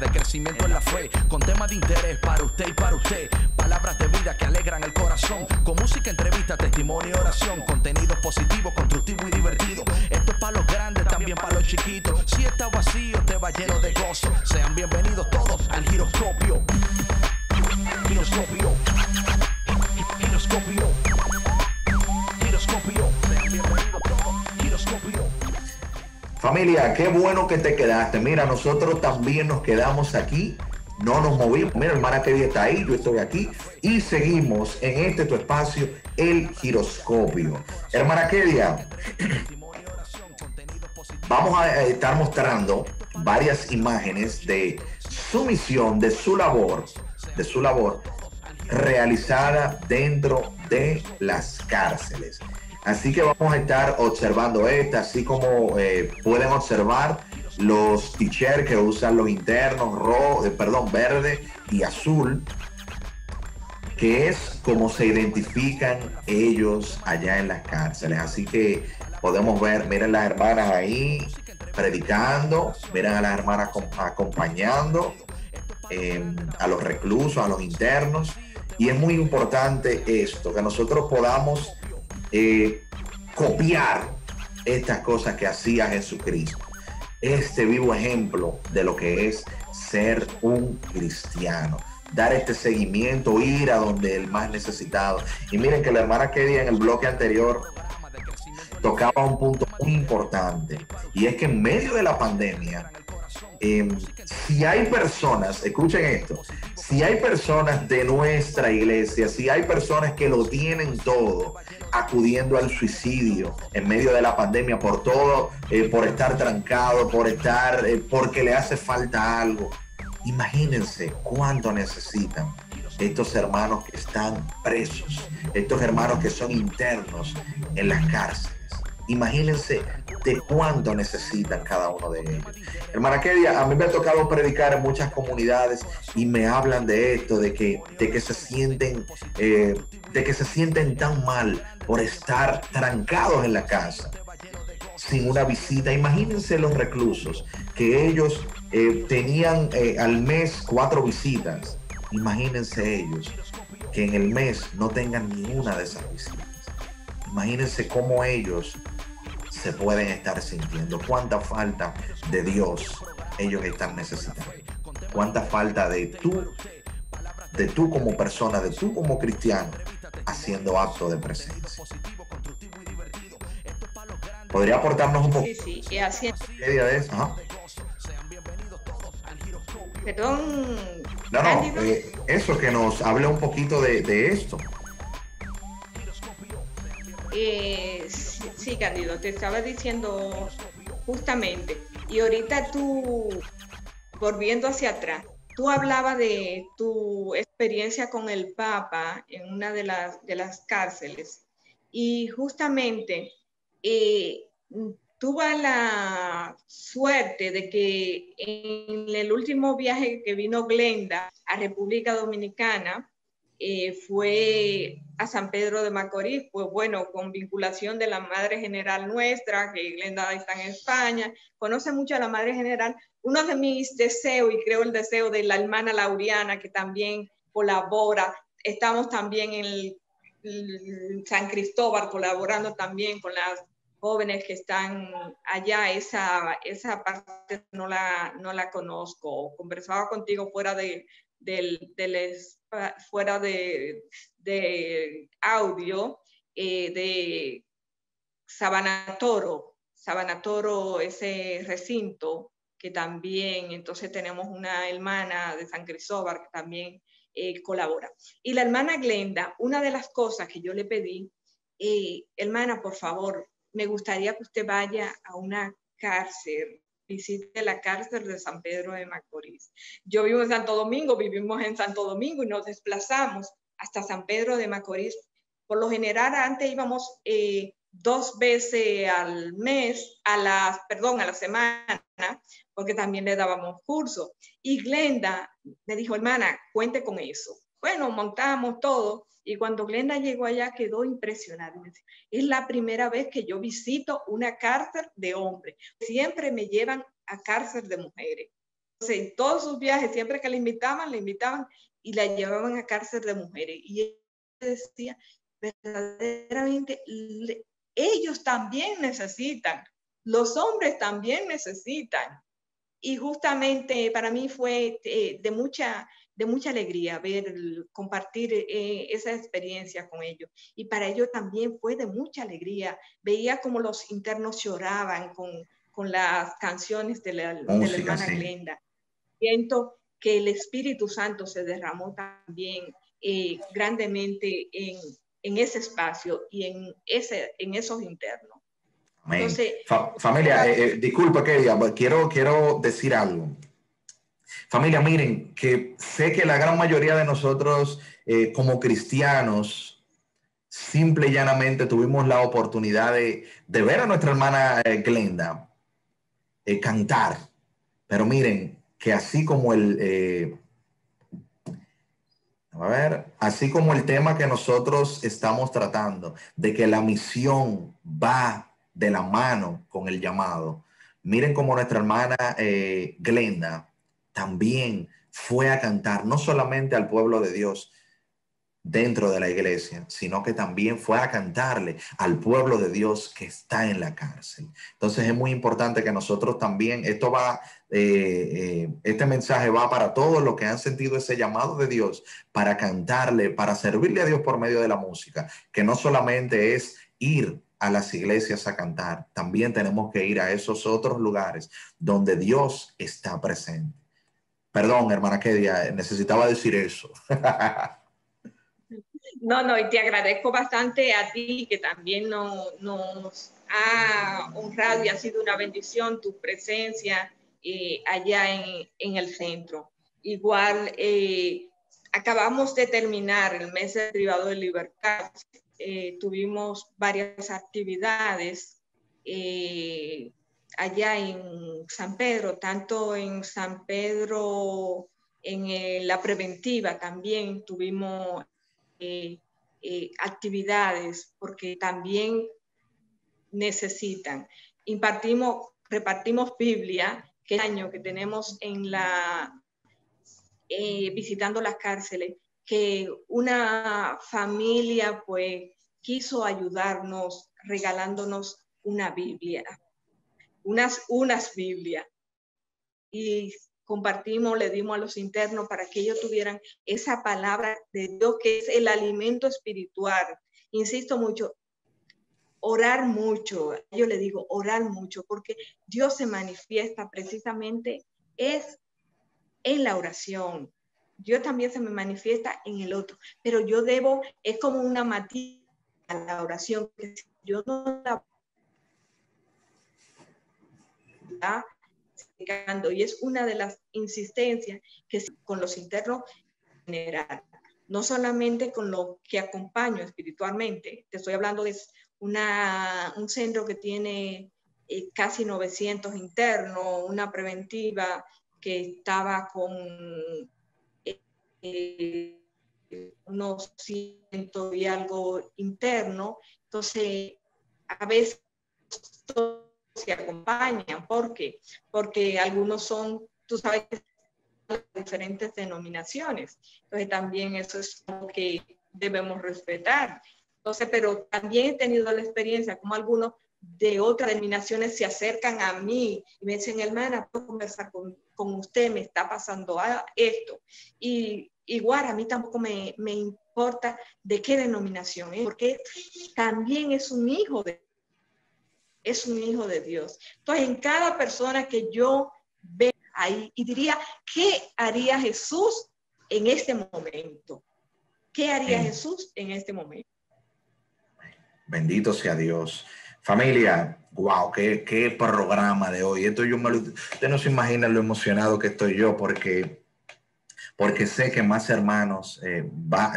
de crecimiento en la fe, con temas de interés para usted y para usted. Palabras de vida que alegran el corazón, con música, entrevista, testimonio y oración. Contenido positivo, constructivo y divertido. Esto es para los grandes, también para los chiquitos. Si está vacío, te va lleno de gozo. Sean bienvenidos todos al giroscopio. Giroscopio. Giroscopio. Giroscopio. Sean bienvenidos todos. Giroscopio. Familia, qué bueno que te quedaste. Mira, nosotros también nos quedamos aquí. No nos movimos. Mira, hermana Kelly está ahí, yo estoy aquí. Y seguimos en este tu espacio, el giroscopio. Hermana Kedia, vamos a estar mostrando varias imágenes de su misión, de su labor, de su labor realizada dentro de las cárceles. Así que vamos a estar observando esta, así como eh, pueden observar los t-shirts que usan los internos, rojo, eh, perdón, verde y azul, que es como se identifican ellos allá en las cárceles. Así que podemos ver, miren las hermanas ahí predicando, miren a las hermanas com- acompañando eh, a los reclusos, a los internos. Y es muy importante esto, que nosotros podamos eh, copiar estas cosas que hacía Jesucristo. Este vivo ejemplo de lo que es ser un cristiano. Dar este seguimiento, ir a donde el más necesitado. Y miren que la hermana Kelly en el bloque anterior tocaba un punto muy importante. Y es que en medio de la pandemia, eh, si hay personas, escuchen esto, si hay personas de nuestra iglesia, si hay personas que lo tienen todo, acudiendo al suicidio en medio de la pandemia por todo, eh, por estar trancado, por estar, eh, porque le hace falta algo. Imagínense cuánto necesitan estos hermanos que están presos, estos hermanos que son internos en las cárceles. Imagínense de cuánto necesitan cada uno de ellos. Hermana Kedia, a mí me ha tocado predicar en muchas comunidades y me hablan de esto, de que, de que se sienten, eh, de que se sienten tan mal por estar trancados en la casa sin una visita. Imagínense los reclusos que ellos eh, tenían eh, al mes cuatro visitas. Imagínense ellos que en el mes no tengan ninguna de esas visitas. Imagínense cómo ellos se pueden estar sintiendo, cuánta falta de Dios ellos están necesitando, cuánta falta de tú, de tú como persona, de tú como cristiano, haciendo acto de presencia. ¿Podría aportarnos un poco Sí, sí, y así, de eso? Ajá. perdón, No, eh, eso que nos hable un poquito de, de esto. Eh, sí, sí, Cándido, te estaba diciendo justamente, y ahorita tú, volviendo hacia atrás, tú hablabas de tu experiencia con el Papa en una de las, de las cárceles, y justamente eh, tuve la suerte de que en el último viaje que vino Glenda a República Dominicana, eh, fue a San Pedro de Macorís, pues bueno, con vinculación de la Madre General nuestra, que Glenda está en España, conoce mucho a la Madre General. Uno de mis deseos, y creo el deseo de la hermana Lauriana, que también colabora, estamos también en San Cristóbal colaborando también con las jóvenes que están allá, esa, esa parte no la, no la conozco. Conversaba contigo fuera de, fuera de, de audio eh, de Sabana Toro, Sabana Toro, ese recinto que también, entonces tenemos una hermana de San Cristóbal que también eh, colabora. Y la hermana Glenda, una de las cosas que yo le pedí, eh, hermana, por favor, me gustaría que usted vaya a una cárcel, visite la cárcel de San Pedro de Macorís. Yo vivo en Santo Domingo, vivimos en Santo Domingo y nos desplazamos hasta San Pedro de Macorís. Por lo general, antes íbamos eh, dos veces al mes, a la, perdón, a la semana, porque también le dábamos cursos. Y Glenda me dijo, hermana, cuente con eso. Bueno, montamos todo. Y cuando Glenda llegó allá quedó impresionada. Es la primera vez que yo visito una cárcel de hombres. Siempre me llevan a cárcel de mujeres. Entonces, todos sus viajes, siempre que le invitaban, le invitaban y la llevaban a cárcel de mujeres. Y ella decía, verdaderamente, ellos también necesitan, los hombres también necesitan. Y justamente para mí fue eh, de, mucha, de mucha alegría ver, compartir eh, esa experiencia con ellos. Y para ellos también fue de mucha alegría. Veía como los internos lloraban con, con las canciones de la, hermana Glenda. Siento que el Espíritu Santo se derramó también eh, grandemente en, en, ese espacio y en, ese, en esos internos. Entonces, familia, eh, eh, disculpa que quiero, quiero decir algo. Familia, miren, que sé que la gran mayoría de nosotros como cristianos, simple y llanamente tuvimos la oportunidad de, de ver a nuestra hermana Glenda cantar. Pero miren, que así como el, eh, a ver, así como el tema que nosotros estamos tratando, de que la misión va de la mano con el llamado, miren como nuestra hermana eh, Glenda también fue a cantar, no solamente al pueblo de Dios, dentro de la iglesia, sino que también fue a cantarle al pueblo de Dios que está en la cárcel. Entonces es muy importante que nosotros también, esto va, eh, eh, este mensaje va para todos los que han sentido ese llamado de Dios para cantarle, para servirle a Dios por medio de la música, que no solamente es ir a las iglesias a cantar, también tenemos que ir a esos otros lugares donde Dios está presente. Perdón, hermana Kedia, necesitaba decir eso. No, no, y te agradezco bastante a ti que también nos ha honrado y ha sido una bendición tu presencia eh, allá en, el centro. Igual, eh, acabamos de terminar el mes de privado de libertad. Eh, tuvimos varias actividades allá en San Pedro, tanto en San Pedro, en la preventiva también tuvimos eh, eh, actividades, porque también necesitan. Impartimos, repartimos Biblia, que año que tenemos en la, eh, visitando las cárceles, que una familia pues quiso ayudarnos regalándonos una Biblia, unas, unas. Y compartimos, le dimos a los internos para que ellos tuvieran esa palabra de Dios que es el alimento espiritual. Insisto mucho, orar mucho. Yo le digo orar mucho porque Dios se manifiesta precisamente es en la oración. Dios también se me manifiesta en el otro, pero yo debo, es como una matiz a la oración, que yo no la y es una de las insistencias que con los internos general, no solamente con lo que acompaño espiritualmente, te estoy hablando de una, un centro que tiene eh, casi 900 internos, una preventiva que estaba con eh, unos cientos y algo interno, entonces a veces se acompañan. ¿Por qué? Porque algunos son, tú sabes, diferentes denominaciones. Entonces también eso es lo que debemos respetar. Entonces, pero también he tenido la experiencia como algunos de otras denominaciones se acercan a mí y me dicen, hermana, puedo conversar con, con usted, me está pasando esto. Y igual a mí tampoco me, me importa de qué denominación es, porque también es un hijo de es un hijo de Dios. Entonces, en cada persona que yo veo ahí, y diría, ¿qué haría Jesús en este momento? ¿Qué haría Jesús en este momento? Bendito sea Dios. Familia, wow, qué, qué programa de hoy. Esto yo me lo, usted no se imagina lo emocionado que estoy yo porque porque sé que más hermanos, eh,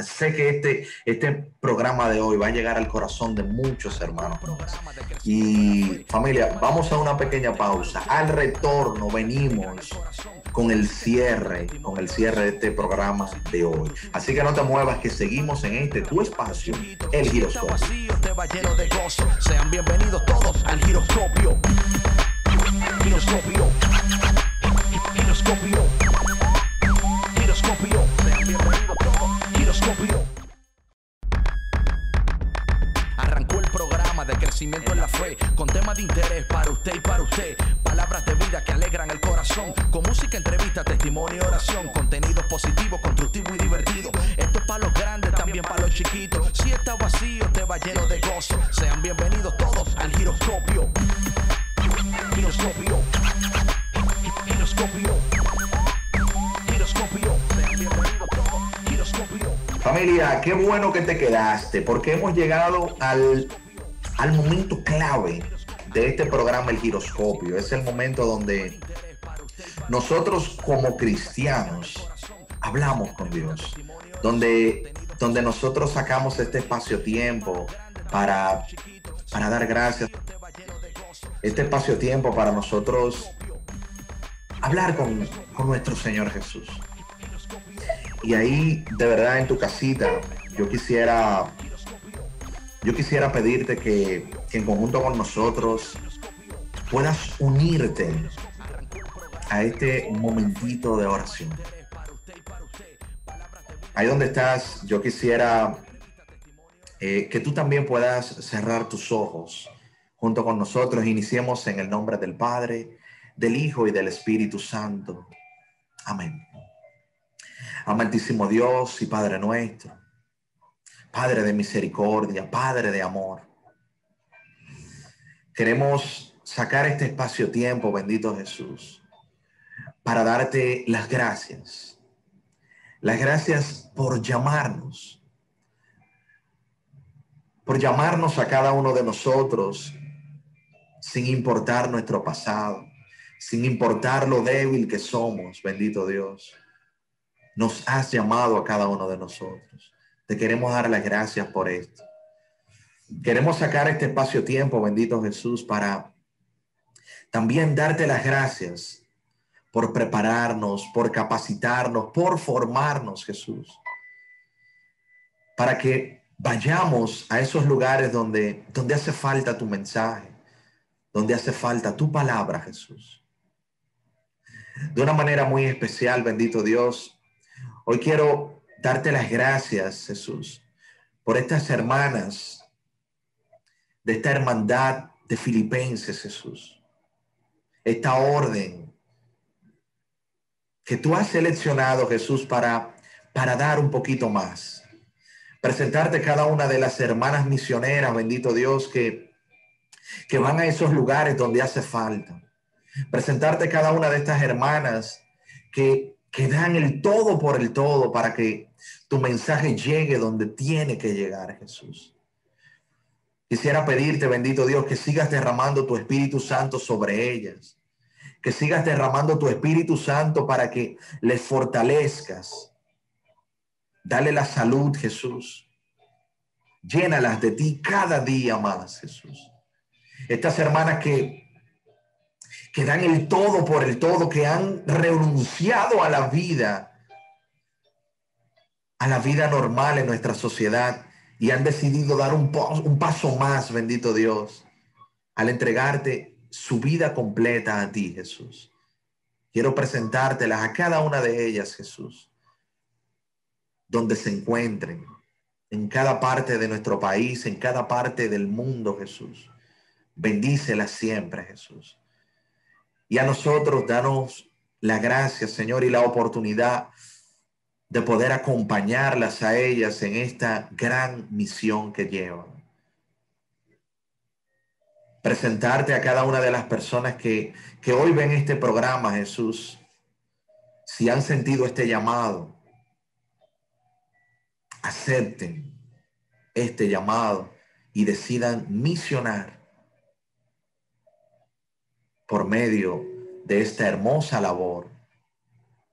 sé que este, este programa de hoy va a llegar al corazón de muchos hermanos. Y familia, vamos a una pequeña pausa. Al retorno venimos con el cierre, con el cierre de este programa de hoy. Así que no te muevas, que seguimos en este tu espacio, el giroscopio. Giroscopio. Giroscopio. en la fe, con temas de interés para usted y para usted. Palabras de vida que alegran el corazón, con música, entrevista, testimonio y oración, contenidos positivos, constructivo y divertido. Esto es para los grandes, también para los chiquitos. Si está vacío, te va lleno de gozo. Sean bienvenidos todos al giroscopio. Giroscopio. Giroscopio. Giroscopio. Familia, qué bueno que te quedaste, porque hemos llegado al al momento clave de este programa, el giroscopio. Es el momento donde nosotros como cristianos hablamos con Dios, donde, donde nosotros sacamos este espacio-tiempo para, para dar gracias, este espacio-tiempo para nosotros hablar con, con nuestro Señor Jesús. Y ahí, de verdad, en tu casita, yo quisiera, yo quisiera pedirte que, que en conjunto con nosotros puedas unirte a este momentito de oración. Ahí donde estás, yo quisiera eh, que tú también puedas cerrar tus ojos junto con nosotros. Iniciemos en el nombre del Padre, del Hijo y del Espíritu Santo. Amén. Amantísimo Dios y Padre nuestro, Padre de misericordia, Padre de amor. Queremos sacar este espacio-tiempo, bendito Jesús, para darte las gracias. Las gracias por llamarnos, por llamarnos a cada uno de nosotros sin importar nuestro pasado, sin importar lo débil que somos, bendito Dios nos has llamado a cada uno de nosotros. Queremos dar las gracias por esto. Queremos sacar este espacio-tiempo, bendito Jesús, para también darte las gracias por prepararnos, por capacitarnos, por formarnos, Jesús. Para que vayamos a esos lugares donde, donde hace falta tu mensaje, donde hace falta tu palabra, Jesús. De una manera muy especial, bendito Dios, Hoy quiero darte las gracias, Jesús, por estas hermanas de esta hermandad de Filipenses, Jesús. Esta orden que tú has seleccionado, Jesús, para, para dar un poquito más. Presentarte cada una de las hermanas misioneras, bendito Dios, que, que van a esos lugares donde hace falta. Presentarte cada una de estas hermanas que que dan el todo por el todo para que tu mensaje llegue donde tiene que llegar, Jesús. Quisiera pedirte, bendito Dios, que sigas derramando tu Espíritu Santo sobre ellas, que sigas derramando tu Espíritu Santo para que les fortalezcas. Dale la salud, Jesús. Llénalas de ti cada día más, Jesús. Estas hermanas que que dan el todo por el todo, que han renunciado a la vida, a la vida normal en nuestra sociedad y han decidido dar un, un paso más, bendito Dios, al entregarte su vida completa a ti, Jesús. Quiero presentártelas a cada una de ellas, Jesús, donde se encuentren, en cada parte de nuestro país, en cada parte del mundo, Jesús. Bendícelas siempre, Jesús. Y a nosotros danos la gracia, Señor, y la oportunidad de poder acompañarlas a ellas en esta gran misión que llevan. Presentarte a cada una de las personas que, que hoy ven este programa, Jesús, si han sentido este llamado, acepten este llamado y decidan misionar por medio de esta hermosa labor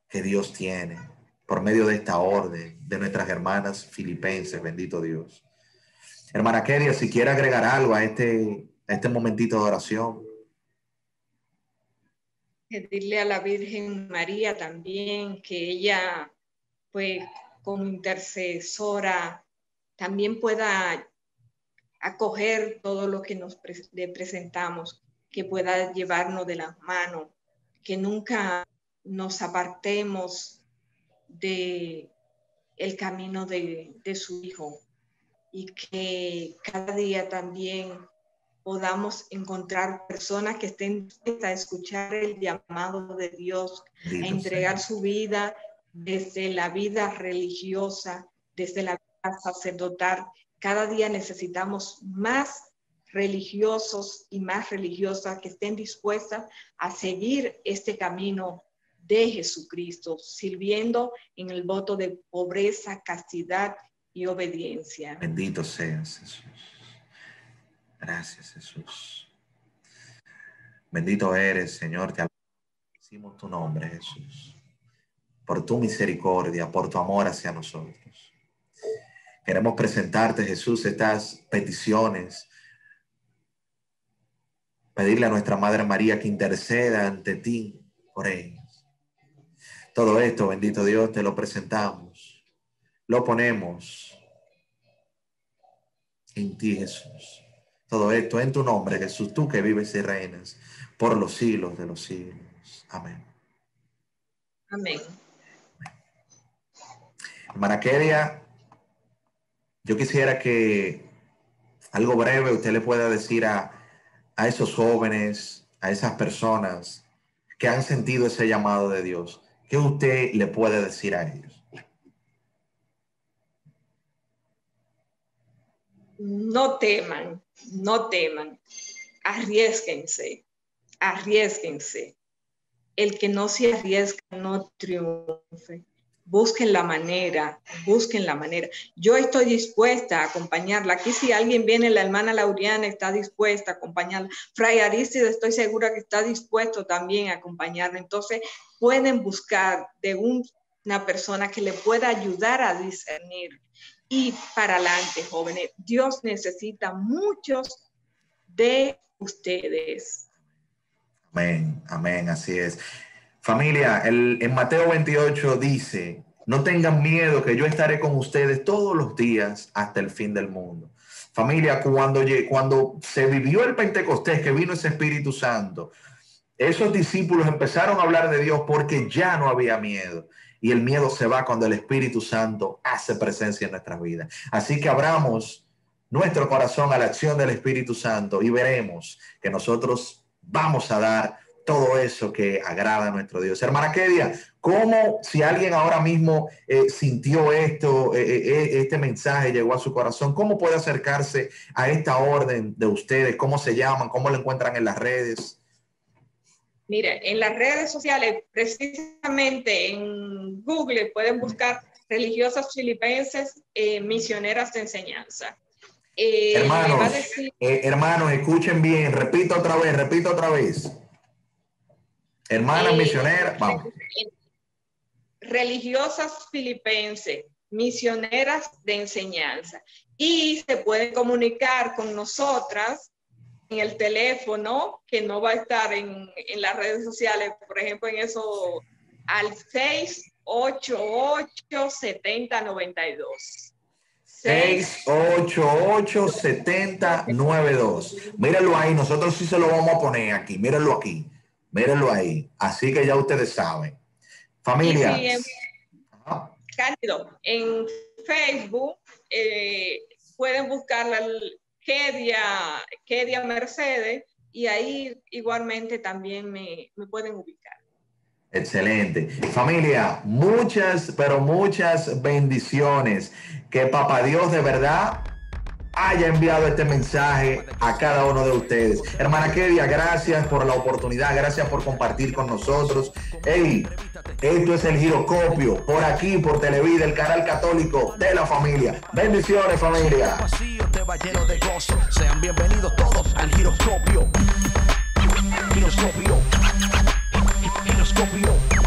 que Dios tiene, por medio de esta orden de nuestras hermanas filipenses, bendito Dios. Hermana Kedia, si quiere agregar algo a este, a este momentito de oración. Pedirle a la Virgen María también que ella, pues, como intercesora, también pueda acoger todo lo que nos le presentamos que pueda llevarnos de las manos, que nunca nos apartemos de el camino de, de su Hijo y que cada día también podamos encontrar personas que estén a escuchar el llamado de Dios, a entregar su vida desde la vida religiosa, desde la vida sacerdotal. Cada día necesitamos más religiosos y más religiosas que estén dispuestas a seguir este camino de Jesucristo, sirviendo en el voto de pobreza, castidad y obediencia. Bendito seas, Jesús. Gracias, Jesús. Bendito eres, Señor. Te agradecemos tu nombre, Jesús. Por tu misericordia, por tu amor hacia nosotros. Queremos presentarte, Jesús, estas peticiones. Pedirle a nuestra Madre María que interceda ante ti por ellas. Todo esto, bendito Dios, te lo presentamos. Lo ponemos en ti, Jesús. Todo esto en tu nombre, Jesús, tú que vives y reinas por los siglos de los siglos. Amén. Amén. Hermana Kedia, yo quisiera que algo breve usted le pueda decir a, a esos jóvenes, a esas personas que han sentido ese llamado de Dios. ¿Qué usted le puede decir a ellos? no teman, no teman, arriesguense, arriesguense. El que no se arriesga no triunfe. Busquen la manera, busquen la manera. Yo estoy dispuesta a acompañarla. Aquí si alguien viene, la hermana Lauriana está dispuesta a acompañarla. Fray Aristide estoy segura que está dispuesto también a acompañarla. Entonces pueden buscar de una persona que le pueda ayudar a discernir y para adelante, jóvenes. Dios necesita muchos de ustedes. Amén, amén, así es. Familia, el, en Mateo 28 dice, no tengan miedo que yo estaré con ustedes todos los días hasta el fin del mundo. Familia, cuando, cuando se vivió el Pentecostés, que vino ese Espíritu Santo, esos discípulos empezaron a hablar de Dios porque ya no había miedo y el miedo se va cuando el Espíritu Santo hace presencia en nuestras vidas. Así que abramos nuestro corazón a la acción del Espíritu Santo y veremos que nosotros vamos a dar todo eso que agrada a nuestro Dios. Hermana Kedia, ¿cómo si alguien ahora mismo eh, sintió esto, eh, eh, este mensaje llegó a su corazón, cómo puede acercarse a esta orden de ustedes? ¿Cómo se llaman? ¿Cómo lo encuentran en las redes? Mire, en las redes sociales, precisamente en Google, pueden buscar religiosas filipenses eh, misioneras de enseñanza. Hermanos, hermanos, escuchen bien, repito otra vez, repito otra vez. Hermanas misioneras, vamos. Religiosas filipenses, misioneras de enseñanza. Y se pueden comunicar con nosotras en el teléfono, que no va a estar en, en las redes sociales, por ejemplo, en eso, al 688-7092. 688-7092. Mírenlo ahí, nosotros sí se lo vamos a poner aquí, mírenlo aquí, mírenlo ahí. Así que ya ustedes saben. Familia. en, en Facebook eh, pueden buscar la, Kedia, Kedia Mercedes, y ahí igualmente también me, me pueden ubicar. Excelente. Familia, muchas, pero muchas bendiciones. Que Papá Dios de verdad haya enviado este mensaje a cada uno de ustedes. Hermana Kevia, gracias por la oportunidad, gracias por compartir con nosotros. Hey, esto es el giroscopio por aquí, por Televida, el canal católico de la familia. Bendiciones, familia. Giroscopio.